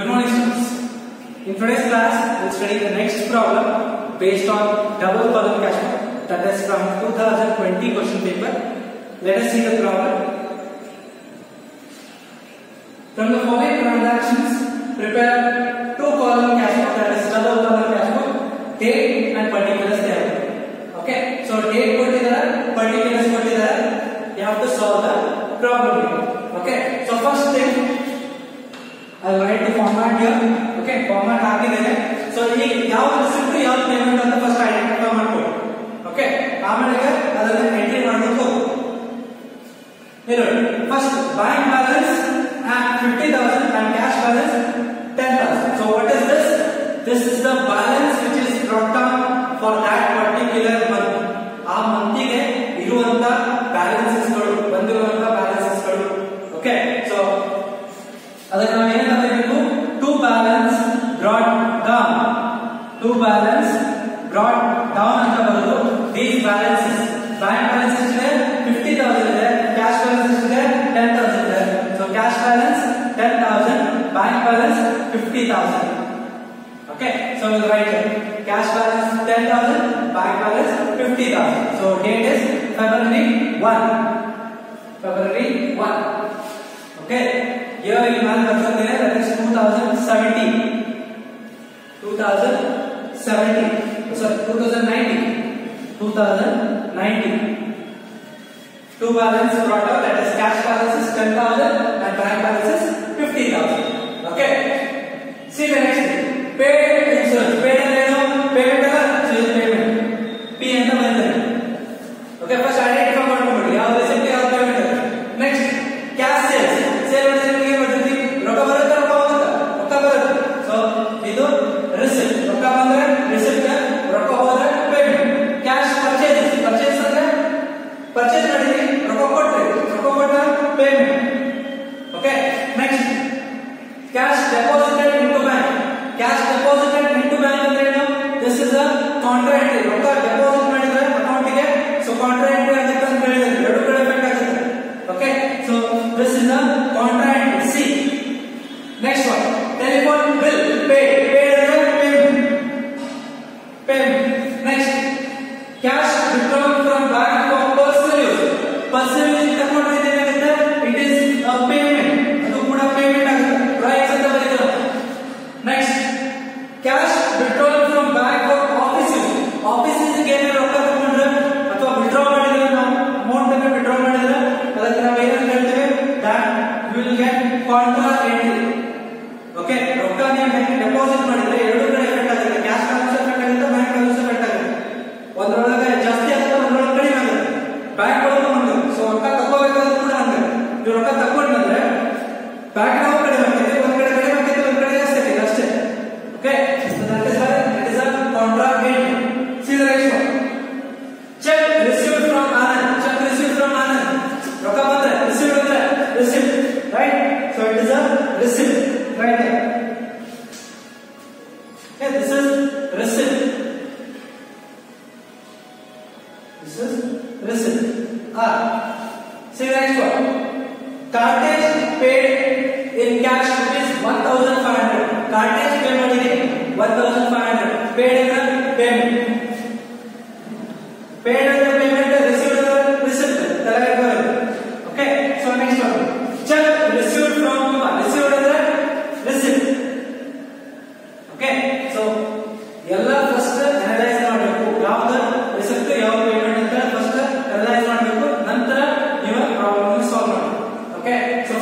Good morning students. In today's class, we'll study the next problem based on double column cash flow that is from 2020 question paper. Let us see the problem. From the following transactions, prepare two column cash flow that is double column cash flow, date and particulars there. Okay, so date particular, particulars particular, you have to solve the problem. Okay, so first thing, I'll write command here. Okay, command are there. So now simply help payment of the first item command code. Okay, command here other than entry one to four. Hello. First bank balance and fifty thousand and cash balance ten thousand. So what is this? This is the balance which is brought down. So date is February 1. February 1. Okay. Year you must mention there that is 2017. 2017. Sorry, 2019. 2019. Two balance brought out that is cash balance is 10,000 and bank balance is 50,000. Okay. See the next thing. Paid insurance. Paid and paid. Porque pasa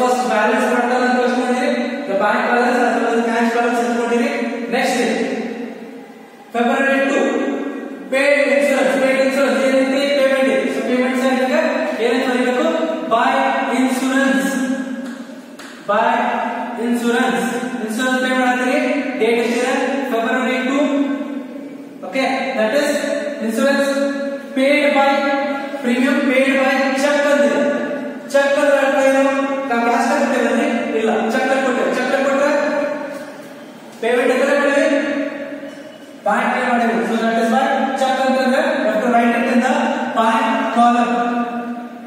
first balance not done question the bank balance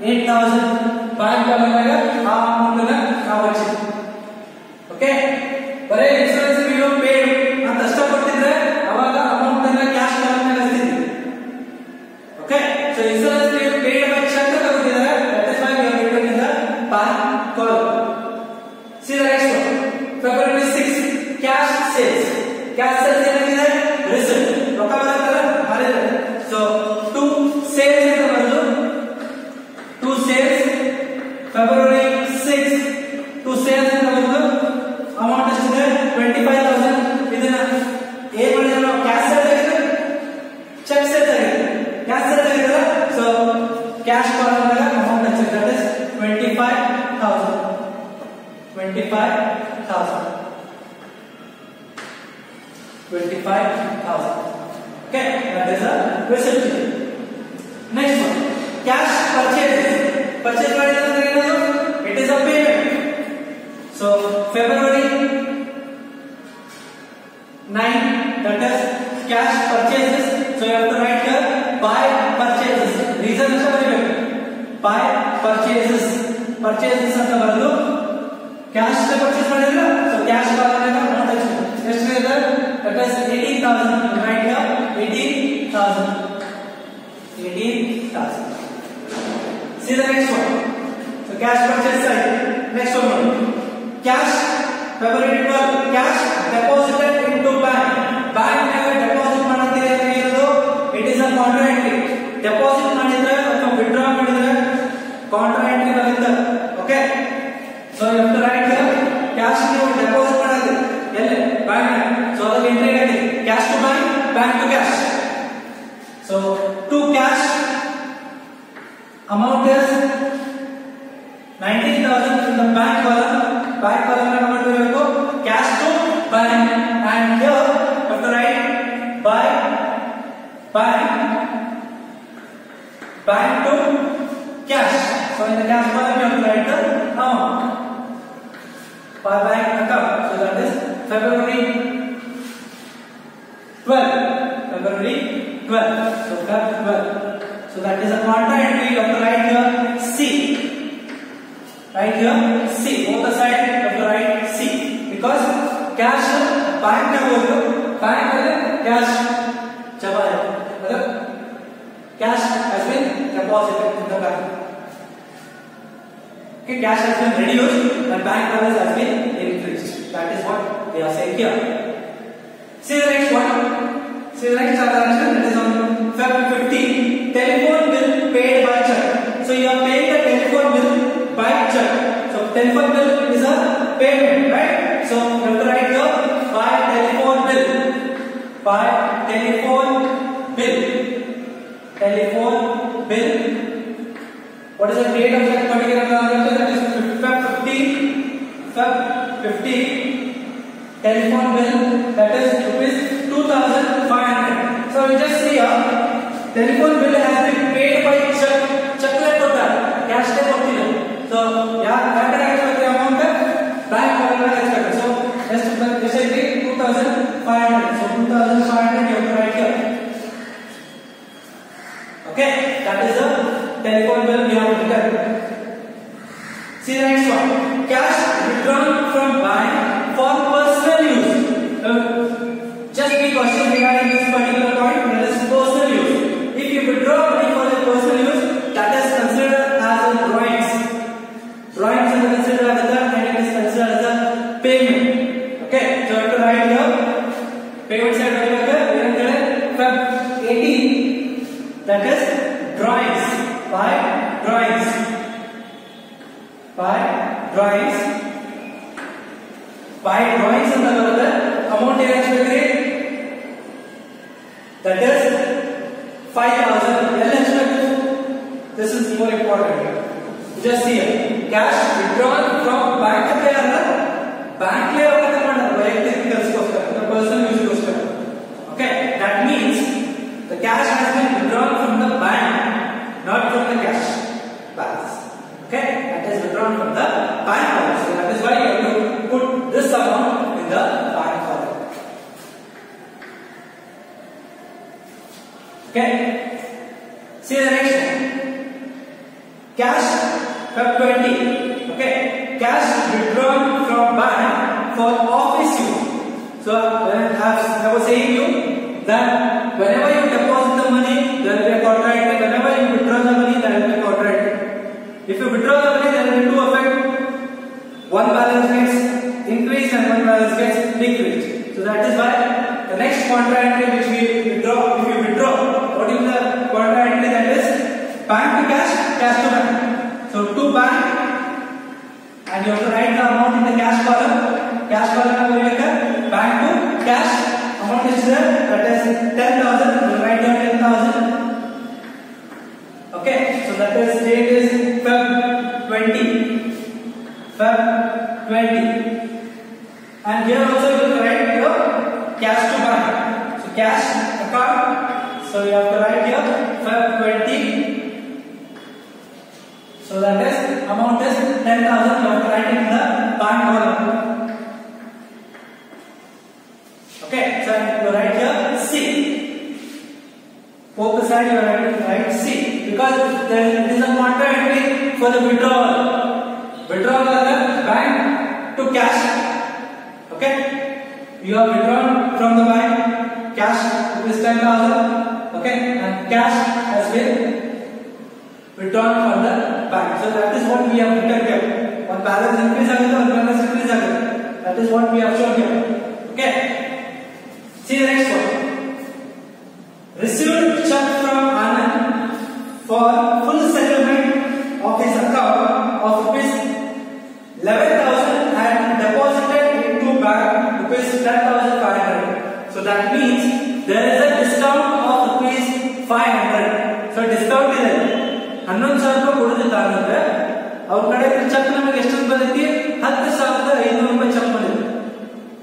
eight thousand five का मिलेगा cash column में लगा amount अच्छे that is twenty five thousand twenty five thousand twenty five thousand okay that is question next one cash purchase purchase वाले तो नहीं ना it is a payment so February nine that is cash पर Buy purchases. Purchases ಅಂತ ಬರೆದು cash purchase ಮಾಡಿದ್ರೆ so cash column amount ಎಷ್ಟು ಎಷ್ಟು ಇದೆ that is 18000 right here by back to cash. So in the cash column you have to write the amount per bank account. So that is February 12. February 12. So Feb 12. So that is a quanta entry. You have to write here C. Right here C. Both the side you have to write C because cash bank का बोलो bank में cash जमा है cash has been deposited in the bank. Okay cash has been reduced and bank balance has been increased. That is what they are saying here यहाँ current account the amount of bank current expected. So let's let's say take two thousand five hundred. So two thousand five hundred you have to write here. Okay, that is the telephone bill we have written. See the next one. Cash withdrawn from bank for personal use. Uh, just be cautious regarding drawings by drawings by drawings ಅಂತ ಬರುತ್ತೆ amount ಏನು ಹಚ್ಬೇಕ್ರಿ that is 5000 ಎಲ್ಲ ಹಚ್ಬೇಕು this is more important just see cash withdrawn from bank ಅಂತ ಅಲ್ಲ bank ಲೇ ರೊಕ್ಕ ತಗೊಂಡ್ರೆ ವೈಯಕ್ತಿಕ ಕೆಲಸಕ್ಕೋಸ್ಕರ personal ಯೂಸ್ಗೋಸ್ಕರ okay that means the cash has been withdrawn from the bank not from the cash the bank balance so that is why you have to put this amount in the bank column. Okay? See the next one. Cash Feb 20 okay? Cash withdrawn from bank for office use. So I I was saying you that whenever you deposit the money there will be a contract. Whenever you withdraw the money there will be a contract if you withdraw the money, then it will affect one balance gets increased and one balance gets decreased. So that is why the next contra entry which we withdraw, if you withdraw, what is the contra entry that is bank to cash, cash to bank. So to bank and you have to write the amount in the cash column. Cash column will be like bank to cash amount is there that is 10,000 You write down 10,000 okay so that is 8 12, 20. And here also you will write your cash to bank. So cash account. So you have to write here 12, 20. So that is amount is 10,000. You have to write in the bank column. Okay, so you write here C. Focus side you write C because there is a contract for the withdrawal withdrawn from the bank to cash. Okay, you have withdrawn from the bank cash this time thousand. Okay, and cash has been withdrawn from the bank. So that is what we have written here. One balance increase and one balance decrease again. That is what we have shown here. Okay, see the next one. Received check from Anand for ಕಡೆ cheque ನಮಗೆ ಎಷ್ಟು ಬಂದೈತಿ ಹತ್ತು ಸಾವಿರದ ಐನೂರು ರೂಪಾಯಿ check ಬಂದೈತಿ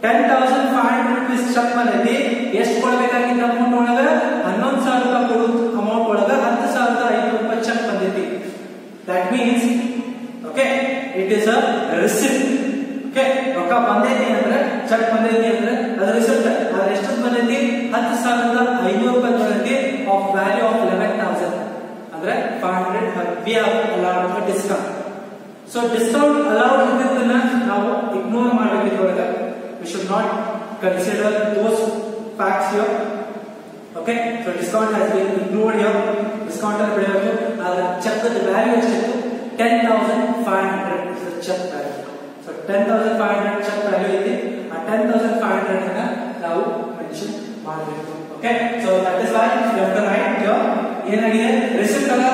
ten thousand five hundred rupees cheque ಬಂದೈತಿ ಎಷ್ಟು ಕೊಡ್ಬೇಕಾಗಿದ್ದ ಅಮೌಂಟ್ ಒಳಗ? ಹನ್ನೊಂದು ಸಾವಿರ ರೂಪಾಯಿ ಕೊಡೋ ಅಮೌಂಟ್ ಒಳಗ ಹತ್ತು ಸಾವಿರದ ಐನೂರು ರೂಪಾಯಿ ಚೆಕ್ ಬಂದೈತಿ that means okay it is a receipt okay ರೊಕ್ಕ ಬಂದೈತಿ ಅಂದ್ರೆ ಚೆಕ್ ಬಂದೈತಿ ಅಂದ್ರೆ, ಅದು ರಿಸಿಪ್ಟ್ ಅದ್ರ ಎಷ್ಟು ಬಂದೈತಿ ಹತ್ತು ಸಾವಿರದ ಐನೂರು ರೂಪಾಯಿ ಬಂದೈತಿ of value of eleven thousand ಅಂದ್ರೆ five hundred we have allowed discount so discount allowed ಇದ್ದಿದ್ದನ್ನ ನಾವು ಇಗ್ನೋರ್ ಮಾಡಬೇಕು ಇದ್ರೊಳಗೆ we should not consider those facts here okay so discount has been ignored here discount ಅಲ್ಲಿ ಬಿಡಬೇಕು ಆದ್ರೆ ಚೆಕ್ ವ್ಯಾಲ್ಯೂ ಎಷ್ಟಿತ್ತು ten thousand five hundred is the cheque value so ten thousand five hundred cheque value ಇದೆ ಆ ten thousand five hundred ಅನ್ನ ನಾವು mention ಮಾಡಬೇಕು okay so that is why you have to write here ಏನಾಗಿದೆ receipt ಅಲ್ಲ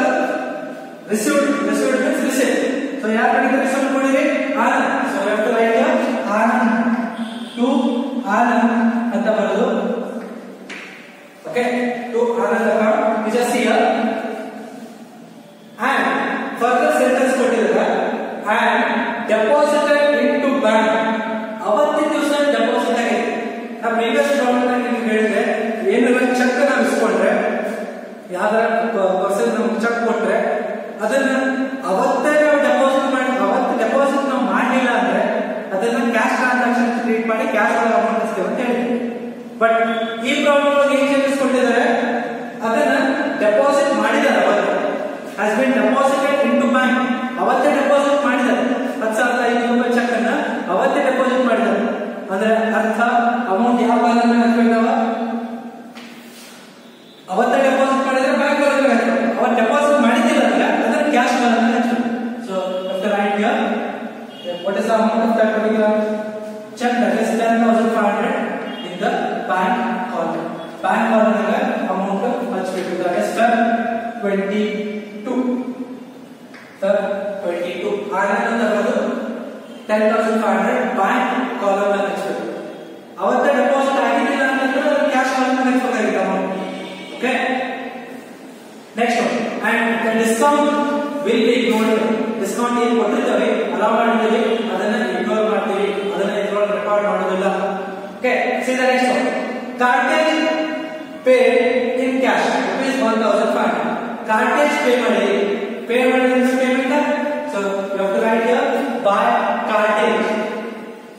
receipt receipt means receipt so ಯಾರ ಕಡೆಗೆ receipt ಕೊಡಿರಿ Anand so you have to write here Anand to Anand ಅಂತ ಬರೋದು okay to Anand account which is here and further sentence ಕೊಟ್ಟಿದ್ದಾರೆ and deposited into bank ಅವತ್ತಿನ ದಿವಸ deposit ಆಗಿದೆ ನಾ ಪ್ರೀವಿಯಸ್ ಪ್ರಾಬ್ಲಮ್ ನಿಮ್ಗೆ ಹೇಳಿದೆ ಏನಾರ ಚೆಕ್ ನಾವು ಇಸ್ಕೊಂಡ್ರೆ ಯಾವ್ದಾರ 22 Feb 22 ಆನಂದ ಅಂತ ಬರೋದು 10500 ಬ್ಯಾಂಕ್ ಕಾಲಮ್ ನಲ್ಲಿ ಹಚ್ಚಬೇಕು ಅವತ್ತೇ ಡೆಪಾಸಿಟ್ ಆಗಿದ್ದಿಲ್ಲ ಅಂತಂದ್ರೆ ಕ್ಯಾಶ್ ಕಾಲಮ್ ನಲ್ಲಿ ಹಚ್ಚಬೇಕಾಗಿತ್ತು amount okay next and the discount will be ignored discount ಏನು ಕೊಟ್ಟಿರ್ತೇವೆ ಅಲಾ ಮಾಡಿದ್ದೀವಿ ಅದನ್ನ ಇಗ್ನೋರ್ ಮಾಡ್ತೀವಿ ಅದನ್ನ ಇದ್ರೊಳಗೆ ರೆಕಾರ್ಡ್ ಮಾಡೋದಿಲ್ಲ okay see the next one cartage pay in cash rupees one thousand five cartage payment. Payment means payment. Ka? So you have to write here by cartage.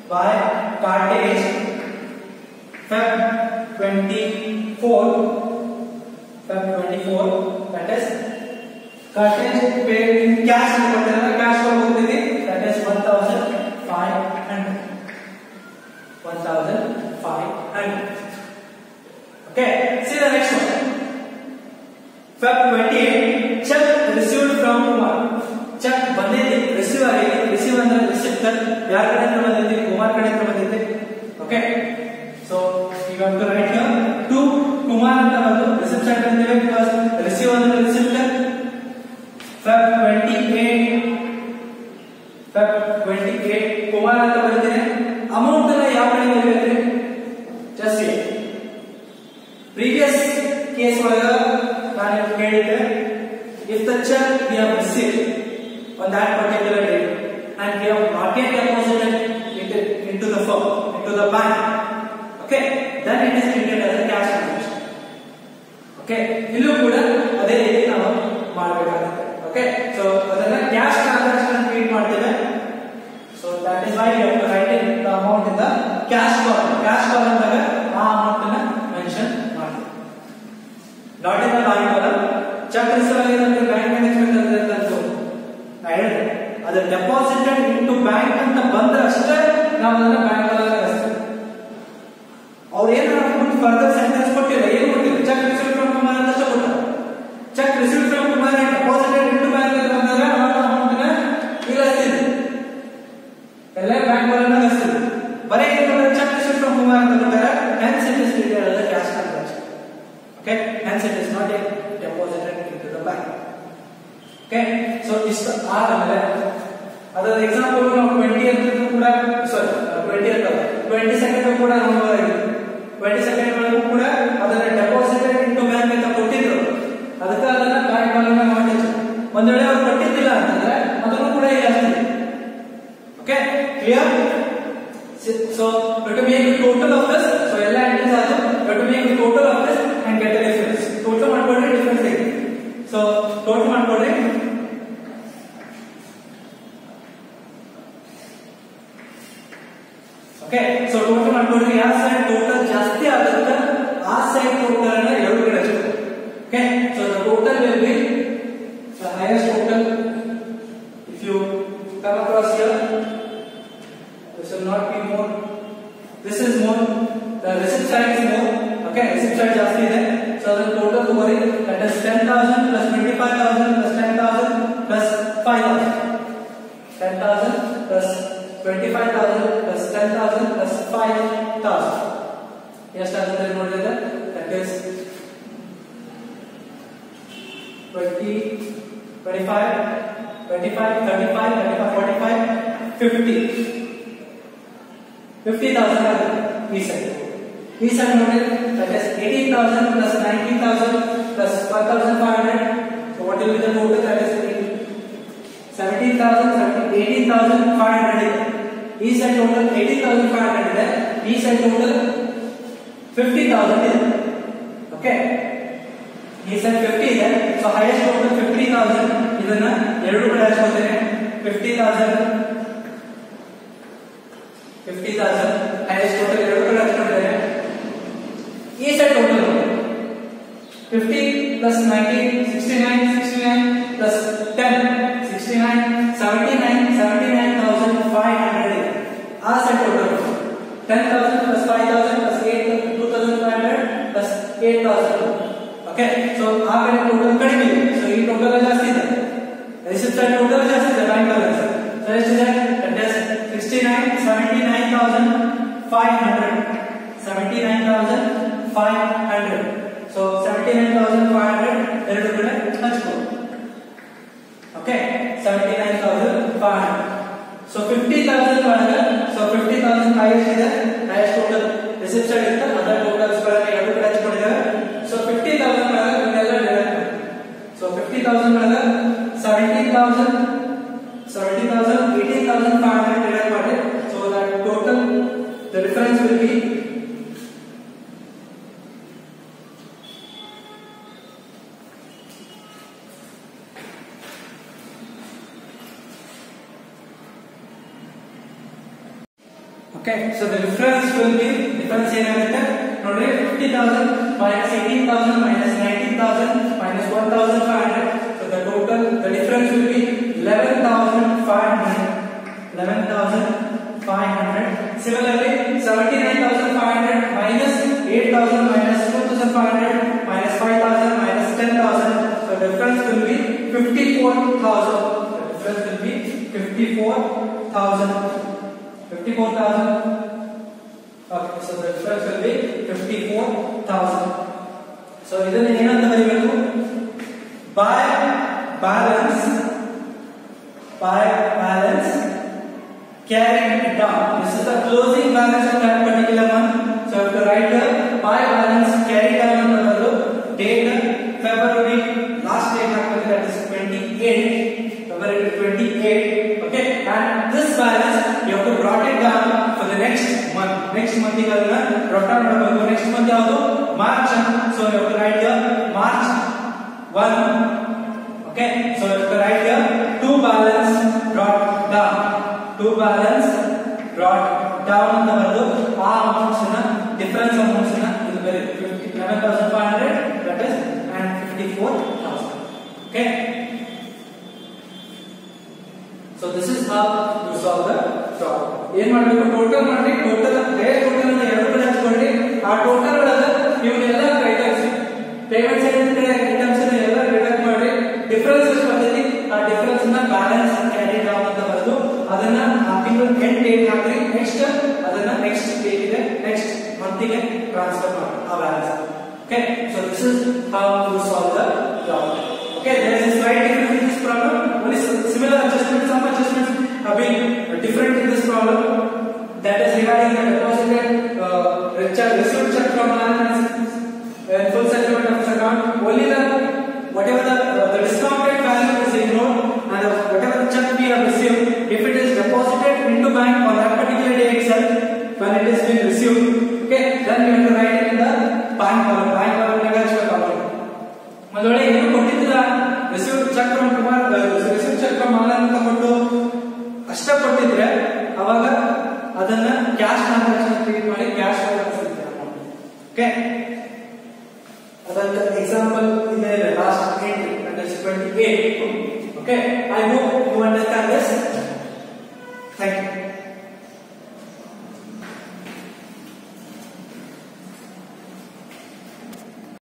By cartage. Feb 24. Feb 24. That is cartage paid in cash. Cash for That is one thousand five hundred. One thousand five hundred. Okay. See the next one. Feb sir ಯಾರ ಕಡೆಯಿಂದ ಬಂದಿದೆ ಕುಮಾರ್ ಕಡೆಯಿಂದ ಬಂದಿದೆ okay so you have to write here to Kumar ಅಂತ ಬಂದು receipt side ಬಂದಿವೆ because receive ಅಂದ್ರೆ receipt Feb 28 Feb 28 Kumar ಅಂತ ಬಂದಿದೆ ಅಮೌಂಟ್ ಅನ್ನ ಯಾವ ಕಡೆ ಬರಬೇಕ್ರಿ ಜಸ್ಟ್ ಪ್ರೀವಿಯಸ್ ಕೇಸ್ ಒಳಗ ನಾನು ಹೇಳಿದ್ದೆ if the cheque we have received on that particular date and we have not yet deposited it into the firm into the bank. Okay? Then it is treated as a cash transaction. Okay? ಇಲ್ಲೂ ಕೂಡ ಅದೇ ರೀತಿ ನಾವು ಮಾಡಬೇಕಾಗುತ್ತೆ okay so ಅದನ್ನ cash transaction treat ಮಾಡ್ತೇವೆ so that is why you have to write in the amount in the cash column cash column ಅಂದಾಗ ಆ ಅಮೌಂಟ್ ಅನ್ನ ಮೆನ್ಷನ್ ಮಾಡ್ತೀವಿ not in the bank column cheque receive ಆಗಿದೆ ಅಂದ್ರೆ bank management ಅಂತ ಅದು deposited into bank ಅಂತ na clear so we have to make a total of this so l and this also we have to make a total of 25 25 35 35 45 50 50000 each side each side noted that is 18000 plus 19000 plus 1500 so what will be the total that is 17000 18500 each side total 18500 each side total 50000 okay ಈ side 50 ಇದೆ so highest total 50,000 ಇದನ್ನ ಎರಡು ಕಡೆ ಹಾಕೋತೇನೆ 50,000 fifty thousand highest total ಎರಡು ಕಡೆ ಹಚ್ಕೊಂಡಿದ್ದಾರೆ ಈ side total fifty plus nineteen sixty nine sixty nine plus ten sixty nine seventy nine seventy nine thousand five hundred ಇದೆ ಆ side total ten thousand plus five thousand plus eight two thousand five hundred plus eight thousand Okay, so how can total continue? So he total is just there. Resistor total is just there, right balance. So it is that that is 69, 79,500. 79,500. So 79,500 there is going to touch go. Okay, 79,500. So 50,000 so 50,000 highest is there. So the difference will be difference in method. Note 50,000 minus 18,000 minus 19,000 minus 1,500. So the total the difference will be 11,500. 11,500. Similarly, 79,500 minus 8,000 minus 2,500 minus 5,000 minus 10,000. So the difference will be 54,000. The difference will be 54,000. 54,000 Okay, so the difference will be 54,000. So ಇದನ್ನ ಏನಂತ ಬರೀಬೇಕು by balance by balance carried down. This is the closing balance of that particular month. So you have to write the by balance carried down on the date February last date happens that is 28 February 28 6 निकलना rotate ಮಾಡಬೇಕು next ಮತ್ತೆ ಯಾವುದು March so you have to write here March 1 okay so you have to write here to balance dot down to balance dot down ಅಂತ ಬರೆದು ಆ amounts ನ difference amounts ನ ಇದು ಬೇರೆ 11500 that is and 54000 okay so this is how you solve the problem ಏನ್ ಮಾಡಬೇಕು? Total ಮಾಡಿ ಟೋಟಲ್ ಅದೇ ಟೋಟಲ್ ಅನ್ನ ಎರಡು ಕಡೆ ಹಚ್ಕೊಂಡ್ರಿ ಆ ಟೋಟಲ್ ಒಳಗ ಇವನ್ನೆಲ್ಲ ಐಟಮ್ಸ್ ಪೇಮೆಂಟ್ ಸೈಡ್ ಐಟಮ್ಸ್ ಎಲ್ಲ ಡಿಡಕ್ಟ್ ಮಾಡಿ ಡಿಫರೆನ್ಸ್ ಬರ್ತೈತಿ ಆ ಡಿಫರೆನ್ಸ್ನ ಬ್ಯಾಲೆನ್ಸ್ ಕ್ಯಾರಿ ಡೌನ್ ಅಂತ ಬರೆದು ಅದನ್ನ ಆ ತಿಂಗಳ ಎಂಡ್ ಡೇಟ್ ಹಾಕ್ರಿ. ನೆಕ್ಸ್ಟ್ ಅದನ್ನ ನೆಕ್ಸ್ಟ್ ಡೇಟಿಗೆ ನೆಕ್ಸ್ಟ್ ಮಂತಿಗೆ ಟ್ರಾನ್ಸ್ಫರ್ ಮಾಡಿ ಆ balance okay so this is how to solve the problem okay there is slight difference in this problem only similar adjustments, some adjustments have been different in this problem. That is regarding the deposited uh, received check from and full settlement of this account. Only the whatever the, uh, the discounted